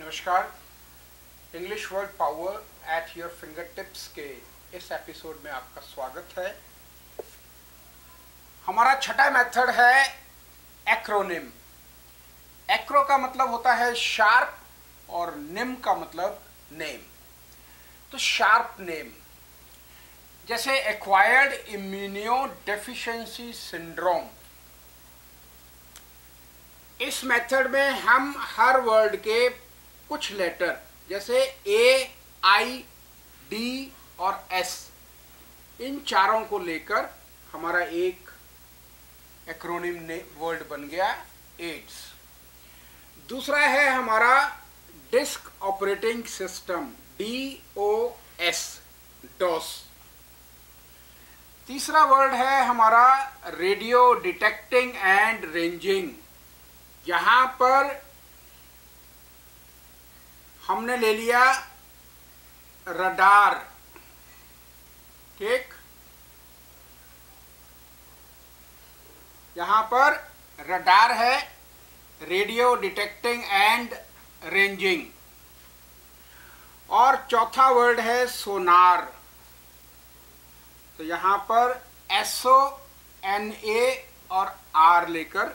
नमस्कार। English word power at your fingertips के इस एपिसोड में आपका स्वागत है। हमारा छठा मेथड है एक्रोनिम एक्रो का मतलब होता है शार्प और निम का मतलब नेम तो शार्प नेम जैसे एक्वायर्ड इम्यूनियो डेफिशिएंसी सिंड्रोम इस मेथड में हम हर वर्ड के कुछ लेटर, जैसे ए आई डी और एस इन चारों को लेकर हमारा एक एक्रोनिम ने वर्ड बन गया एड्स दूसरा है हमारा disk operating system D O S DOS तीसरा वर्ड है हमारा रेडियो डिटेक्टिंग एंड रेंजिंग यहाँ पर हमने ले लिया रडार। ठीक? यहाँ पर रडार है, रेडियो डिटेक्टिंग एंड रेंजिंग। और चौथा वर्ड है सोनार। तो यहाँ पर एसओ एन ए और आर लेकर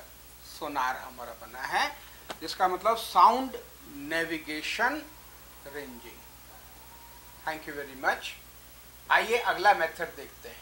सोनार हमारा बना है। जिसका मतलब sound navigation ranging thank you very much आइए अगला मेथड देखते हैं।